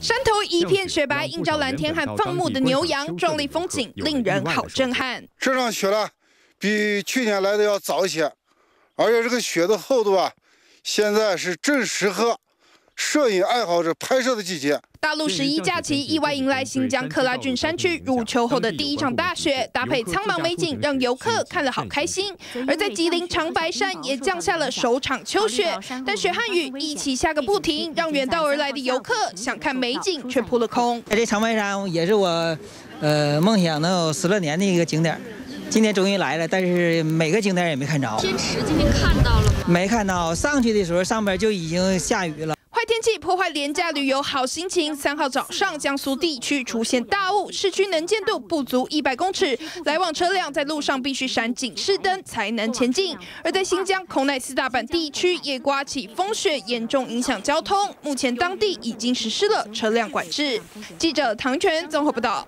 山头一片雪白，映照蓝天和放牧的牛羊，壮丽风景令人好震撼。这场雪呢，比去年来的要早一些，而且这个雪的厚度啊，现在是正适合摄影爱好者拍摄的季节。大陆十一假期意外迎来新疆克拉峻山区入秋后的第一场大雪，搭配苍茫美景，让游客看了好开心。而在吉林长白山也降下了首场秋雪，但雪和雨一起下个不停，让远道而来的游客想看美景却扑了空。这长白山也是我，呃，梦想能有十来年的一个景点，今天终于来了，但是每个景点也没看着。天池今天看到了吗？没看到，上去的时候上边就已经下雨了。天气破坏廉价旅游好心情。三号早上，江苏地区出现大雾，市区能见度不足一百公尺，来往车辆在路上必须闪警示灯才能前进。而在新疆孔乃斯大坂地区也刮起风雪，严重影响交通。目前当地已经实施了车辆管制。记者唐全综合报道。